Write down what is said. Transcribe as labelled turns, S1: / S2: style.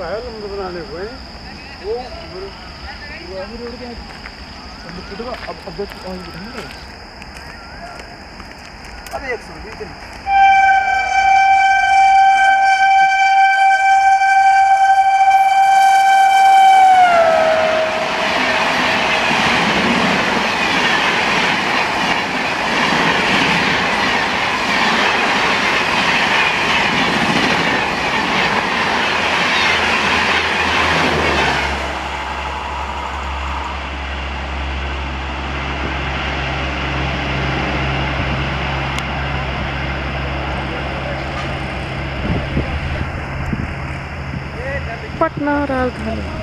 S1: हुआ है। लम्ब बनाने हुए वो अब अब अरे एक सौ
S2: চটপট নড়াল ঘানি